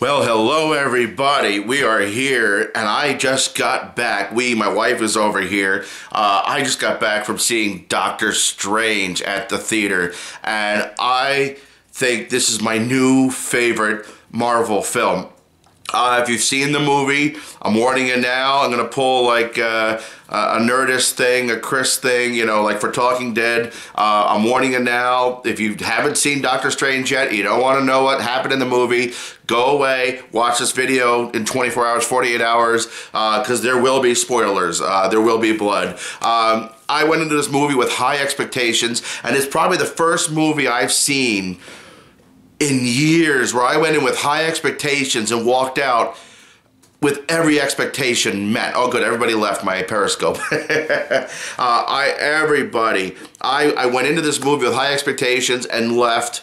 Well, hello everybody. We are here, and I just got back. We, my wife is over here. Uh, I just got back from seeing Doctor Strange at the theater, and I think this is my new favorite Marvel film. Uh, if you've seen the movie, I'm warning you now. I'm gonna pull like uh, a Nerdist thing, a Chris thing, you know, like for Talking Dead. Uh, I'm warning you now. If you haven't seen Doctor Strange yet, you don't want to know what happened in the movie. Go away, watch this video in 24 hours, 48 hours, because uh, there will be spoilers. Uh, there will be blood. Um, I went into this movie with high expectations, and it's probably the first movie I've seen in years where I went in with high expectations and walked out with every expectation met. Oh, good, everybody left my Periscope. uh, I everybody. I I went into this movie with high expectations and left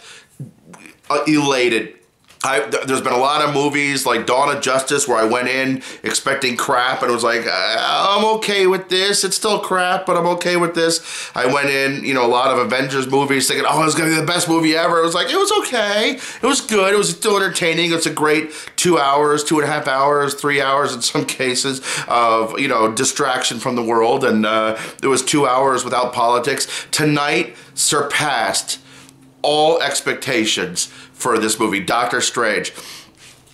uh, elated I, there's been a lot of movies like Dawn of Justice where I went in expecting crap and was like, I'm okay with this. It's still crap, but I'm okay with this. I went in, you know, a lot of Avengers movies thinking, oh, it's going to be the best movie ever. It was like, it was okay. It was good. It was still entertaining. It's a great two hours, two and a half hours, three hours in some cases of, you know, distraction from the world. And uh, it was two hours without politics. Tonight surpassed all expectations for this movie, Doctor Strange.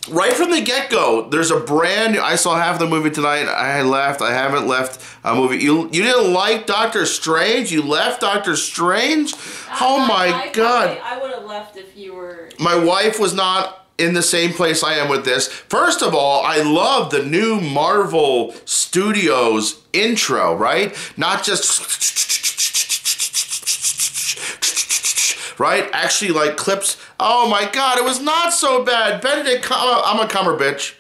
Right from the get-go, there's a brand new, I saw half the movie tonight, I left, I haven't left a movie. You you didn't like Doctor Strange? You left Doctor Strange? Oh my I, god. I, I would have left if you were... My wife was not in the same place I am with this. First of all, I love the new Marvel Studios intro, right? Not just right? Actually, like clips. Oh my God, it was not so bad. Benedict, I'm a Cumberbitch.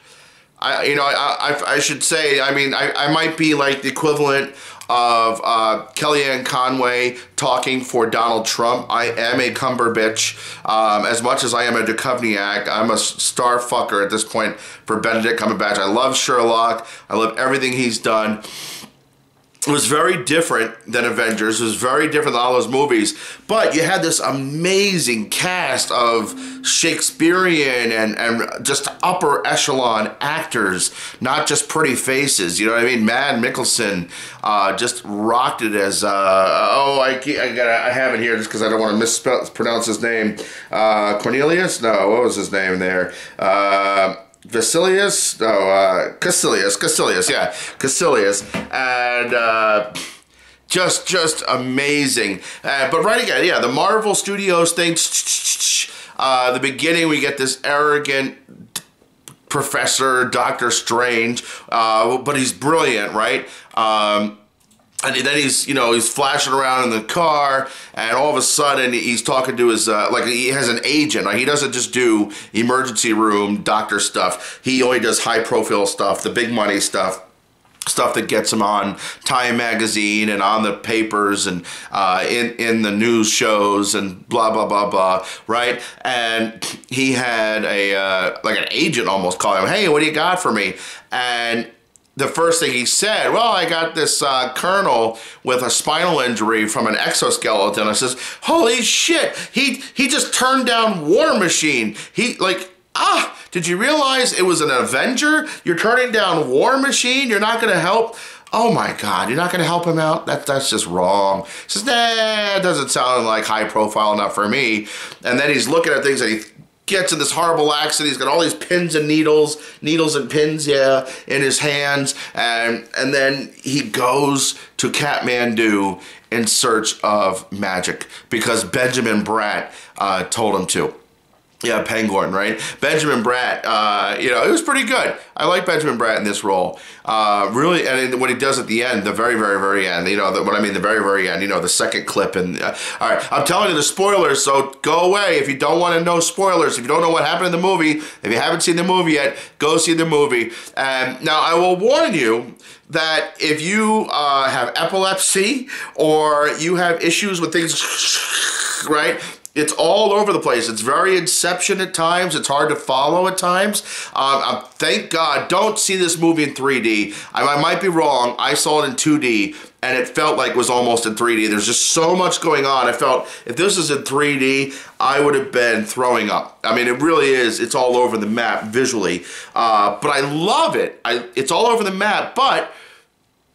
I, you know, I, I, I should say. I mean, I, I might be like the equivalent of uh, Kellyanne Conway talking for Donald Trump. I am a Cumberbitch. Um, as much as I am a Duchovnyak, I'm a star fucker at this point for Benedict Cumberbatch. I love Sherlock. I love everything he's done was very different than Avengers. It was very different than all those movies. But you had this amazing cast of Shakespearean and, and just upper echelon actors, not just pretty faces. You know what I mean? Mads Mikkelsen uh, just rocked it as, uh, oh, I, I, got I have it here just because I don't want to mispronounce his name. Uh, Cornelius? No, what was his name there? Vasilius, no, uh, Kaecilius, Kaecilius, yeah, Kaecilius, and uh, just, just amazing. Uh, but right again, yeah, the Marvel Studios thing. Uh, the beginning, we get this arrogant professor, Doctor Strange, uh, but he's brilliant, right? Um, and then he's you know he's flashing around in the car and all of a sudden he's talking to his uh, like he has an agent. He doesn't just do emergency room doctor stuff. He only does high profile stuff the big money stuff stuff that gets him on Time magazine and on the papers and uh, in in the news shows and blah blah blah blah right? And he had a uh, like an agent almost call him hey what do you got for me? And the first thing he said, well, I got this uh, colonel with a spinal injury from an exoskeleton. I says, holy shit, he, he just turned down War Machine. He, like, ah, did you realize it was an Avenger? You're turning down War Machine? You're not going to help? Oh my God, you're not going to help him out? That, that's just wrong. He says, nah, it doesn't sound like high profile enough for me. And then he's looking at things and he gets in this horrible accident. He's got all these pins and needles, needles and pins, yeah, in his hands. And, and then he goes to Kathmandu in search of magic because Benjamin Bratt uh, told him to. Yeah, Penguin, right? Benjamin Bratt, uh, you know, it was pretty good. I like Benjamin Bratt in this role. Uh, really, and what he does at the end, the very, very, very end, you know, the, what I mean, the very, very end, you know, the second clip. And uh, all right, I'm telling you the spoilers, so go away if you don't want to know spoilers. If you don't know what happened in the movie, if you haven't seen the movie yet, go see the movie. And now I will warn you that if you uh, have epilepsy or you have issues with things, right? It's all over the place. It's very Inception at times. It's hard to follow at times. Um, thank God, don't see this movie in 3D. I, I, might be wrong. I saw it in 2D, and it felt like it was almost in 3D. There's just so much going on. I felt if this was in 3D, I would have been throwing up. I mean, it really is. It's all over the map visually. Uh, but I love it. I, it's all over the map, but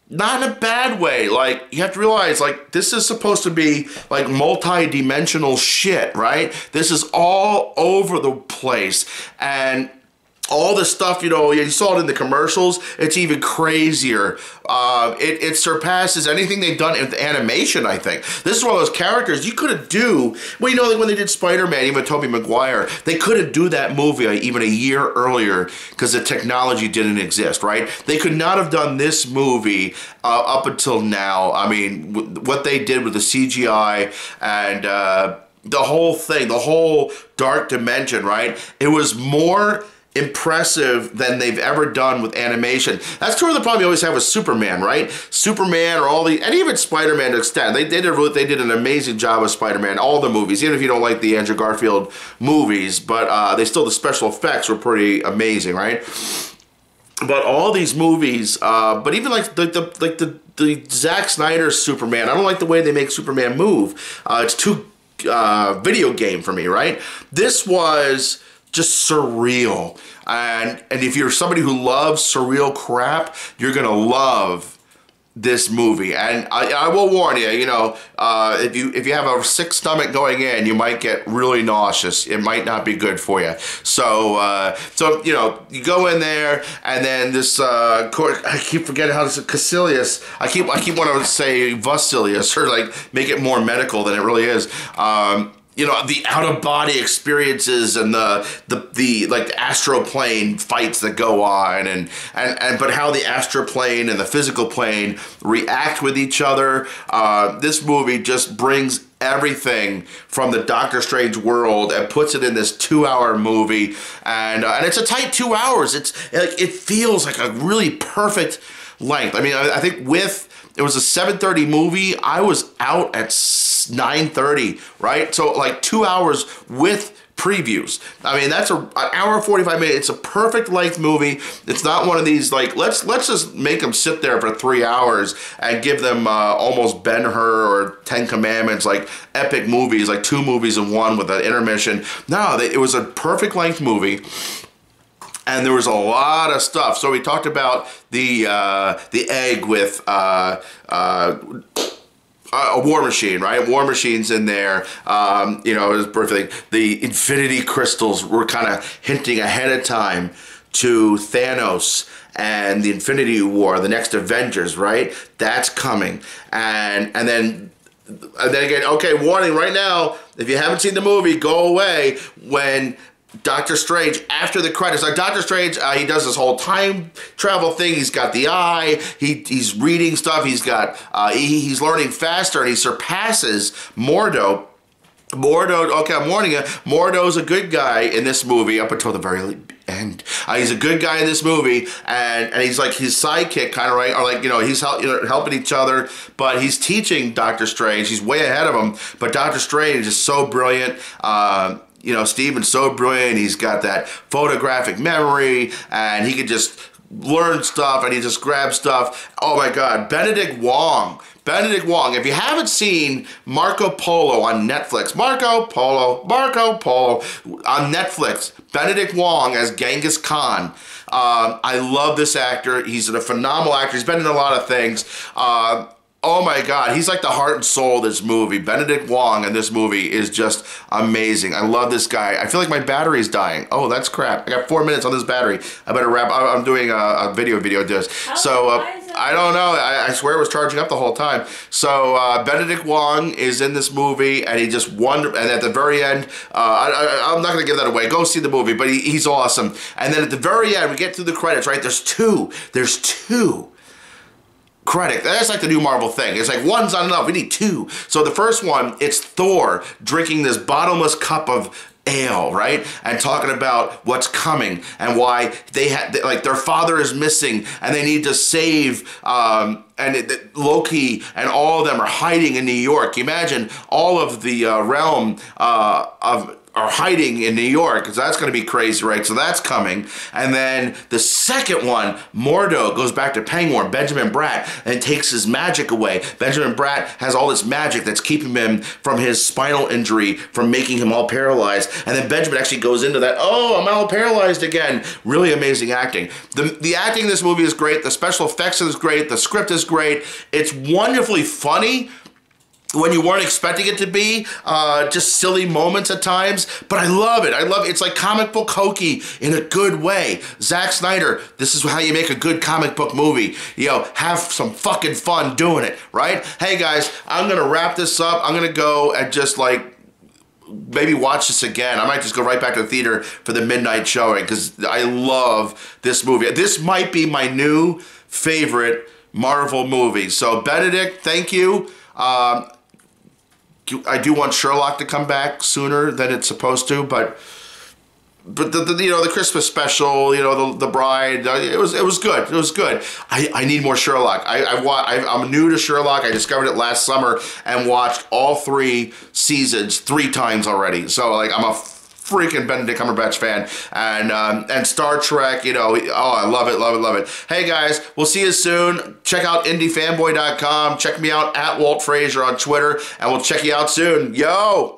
not in a bad way. Like, you have to realize, like, this is supposed to be, like, multi-dimensional shit, right? This is all over the place. And all the stuff, you know, you saw it in the commercials, it's even crazier. Uh, it, it surpasses anything they've done in animation, I think. This is one of those characters you couldn't do, well, you know, like when they did Spider-Man, even Tobey Maguire, they couldn't do that movie even a year earlier because the technology didn't exist, right? They could not have done this movie uh, up until now. I mean, what they did with the CGI and... Uh, the whole thing, the whole dark dimension, right? It was more impressive than they've ever done with animation. That's sort of the problem you always have with Superman, right? Superman or all the, and even Spider-Man to extent. They, they, did, they did an amazing job with Spider-Man, all the movies, even if you don't like the Andrew Garfield movies, but uh, they still, the special effects were pretty amazing, right? But all these movies, uh, but even like the, the like the the Zack Snyder Superman, I don't like the way they make Superman move. Uh, it's too uh, video game for me, right? This was just surreal. And and if you're somebody who loves surreal crap, you're gonna love this movie. And I, I will warn you, you know, uh, if you if you have a sick stomach going in, you might get really nauseous. It might not be good for you. So uh, so you know, you go in there, and then this uh, I keep forgetting how to say Kaecilius. I keep I keep wanting to say Vasilius or like make it more medical than it really is. Um, you know the out of body experiences and the the the like the astral plane fights that go on and and and but how the astral plane and the physical plane react with each other. Uh, this movie just brings everything from the Doctor Strange world and puts it in this two-hour movie, and uh, and it's a tight two hours. It's like it feels like a really perfect length. I mean, I, I think with it was a 7:30 movie. I was out at 9:30, right? So like 2 hours with previews. I mean, that's a an hour 45 minutes. It's a perfect length movie. It's not one of these like let's let's just make them sit there for 3 hours and give them uh, almost Ben-Hur or 10 Commandments like epic movies, like two movies in one with an intermission. No, they, it was a perfect length movie and there was a lot of stuff. So we talked about the uh, the egg with uh, uh, a war machine, right? War machines in there. Um, you know, it was perfect. The infinity crystals were kind of hinting ahead of time to Thanos and the Infinity War, the next Avengers, right? That's coming, and and then and then again, okay, warning right now. If you haven't seen the movie, go away when Doctor Strange after the credits. Like Doctor Strange, uh, he does this whole time travel thing. He's got the eye. He he's reading stuff. He's got uh, he, he's learning faster, and he surpasses Mordo. Mordo, okay, I'm warning you. Mordo's a good guy in this movie up until the very end. Uh, he's a good guy in this movie, and, and he's like his sidekick, kind of right, or like you know he's help, you know, helping each other, but he's teaching Doctor Strange. He's way ahead of him, but Doctor Strange is so brilliant. Uh, you know, Stephen's so brilliant. He's got that photographic memory and he could just learn stuff and he just grabs stuff. Oh my God, Benedict Wong. Benedict Wong. If you haven't seen Marco Polo on Netflix, Marco Polo, Marco Polo on Netflix, Benedict Wong as Genghis Khan. Um, I love this actor. He's a phenomenal actor. He's been in a lot of things. Uh, Oh my God, he's like the heart and soul of this movie. Benedict Wong in this movie is just amazing. I love this guy. I feel like my battery is dying. Oh, that's crap. I got four minutes on this battery. I better wrap. I'm doing a, a video video this. So uh, I don't know. I, I, swear it was charging up the whole time. So uh, Benedict Wong is in this movie, and he just wonder. And at the very end, uh, I, am not going to give that away. Go see the movie, but he, he's awesome. And then at the very end, we get through the credits. Right? There's two. There's two credit. That's like the new Marvel thing. It's like one's not enough. We need two. So the first one, it's Thor drinking this bottomless cup of ale, right? And talking about what's coming and why they had like their father is missing and they need to save. Um, and it, Loki and all of them are hiding in New York. Imagine all of the uh, realm uh, of are hiding in New York because that's going to be crazy, right? So that's coming. And then the second one, Mordo goes back to Penguin, Benjamin Bratt, and takes his magic away. Benjamin Bratt has all this magic that's keeping him from his spinal injury, from making him all paralyzed. And then Benjamin actually goes into that, oh, I'm all paralyzed again. Really amazing acting. The, the acting in this movie is great. The special effects is great. The script is great. It's wonderfully funny when you weren't expecting it to be, uh, just silly moments at times. But I love it. I love it. It's like comic book hokey in a good way. Zack Snyder, this is how you make a good comic book movie. You know, have some fucking fun doing it, right? Hey guys, I'm gonna wrap this up. I'm gonna go and just like maybe watch this again. I might just go right back to the theater for the midnight showing because I love this movie. This might be my new favorite Marvel movie. So Benedict, thank you. Um, I do want Sherlock to come back sooner than it's supposed to, but but the, the, you know the Christmas special, you know the the bride, uh, it was it was good. It was good. I, I need more Sherlock. I I, I I'm new to Sherlock. I discovered it last summer and watched all three seasons three times already. So like I'm a freaking Benedict Cumberbatch fan. And um, and Star Trek, you know, oh, I love it, love it, love it. Hey guys, we'll see you soon. Check out indiefanboy.com. Check me out at Walt Frasier on Twitter, and we'll check you out soon. Yo!